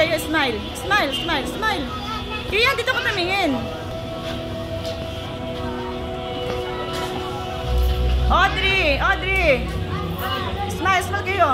kayo, smile. Smile, smile, smile. Kian, dito ka tumingin. Audrey, Audrey. Smile, smile kayo.